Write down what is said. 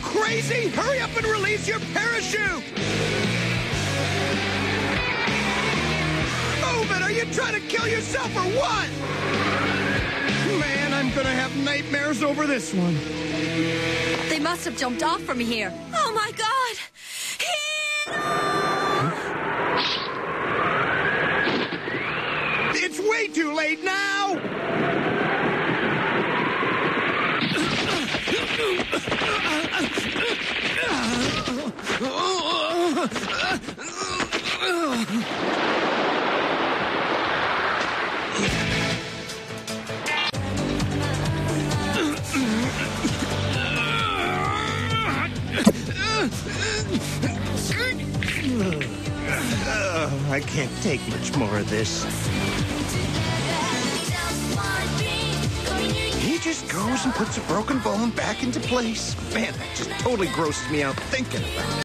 crazy? Hurry up and release your parachute! Move it! Are you trying to kill yourself or what? Man, I'm gonna have nightmares over this one. They must have jumped off from here. Oh my god! It's way too late now! I can't take much more of this. Goes and puts a broken bone back into place. Man, that just totally grosses me out thinking about it.